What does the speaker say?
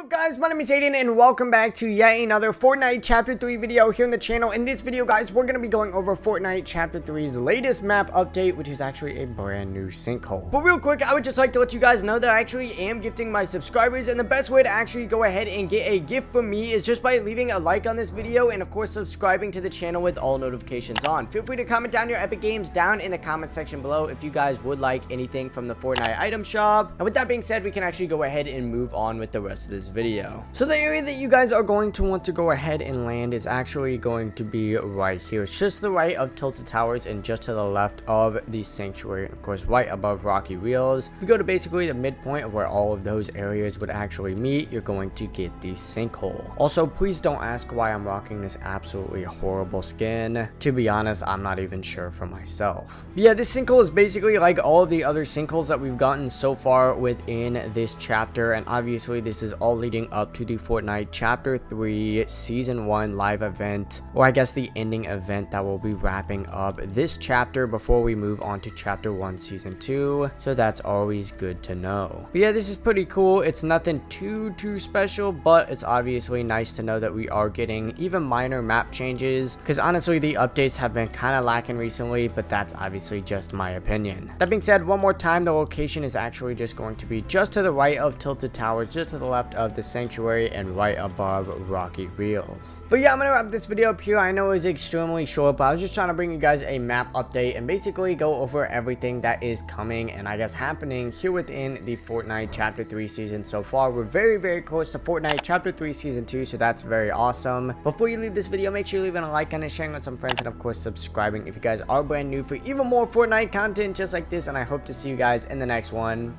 What up guys, my name is Ayden and welcome back to yet another Fortnite Chapter 3 video here on the channel. In this video guys, we're going to be going over Fortnite Chapter 3's latest map update, which is actually a brand new sinkhole. But real quick, I would just like to let you guys know that I actually am gifting my subscribers and the best way to actually go ahead and get a gift from me is just by leaving a like on this video and of course subscribing to the channel with all notifications on. Feel free to comment down your epic games down in the comment section below if you guys would like anything from the Fortnite item shop. And with that being said, we can actually go ahead and move on with the rest of this video. So the area that you guys are going to want to go ahead and land is actually going to be right here. It's just to the right of Tilted Towers and just to the left of the Sanctuary. Of course, right above Rocky Reels. If you go to basically the midpoint of where all of those areas would actually meet, you're going to get the sinkhole. Also, please don't ask why I'm rocking this absolutely horrible skin. To be honest, I'm not even sure for myself. But yeah, this sinkhole is basically like all the other sinkholes that we've gotten so far within this chapter. And obviously, this is all leading up to the Fortnite Chapter 3 Season 1 live event, or I guess the ending event that will be wrapping up this chapter before we move on to Chapter 1 Season 2, so that's always good to know. But yeah, this is pretty cool. It's nothing too, too special, but it's obviously nice to know that we are getting even minor map changes, because honestly, the updates have been kind of lacking recently, but that's obviously just my opinion. That being said, one more time, the location is actually just going to be just to the right of Tilted Towers, just to the left of the Sanctuary, and right above Rocky Reels. But yeah, I'm gonna wrap this video up here. I know it's extremely short, but I was just trying to bring you guys a map update and basically go over everything that is coming and I guess happening here within the Fortnite Chapter 3 season so far. We're very, very close to Fortnite Chapter 3 Season 2, so that's very awesome. Before you leave this video, make sure you leave a like and sharing with some friends and of course subscribing if you guys are brand new for even more Fortnite content just like this and I hope to see you guys in the next one.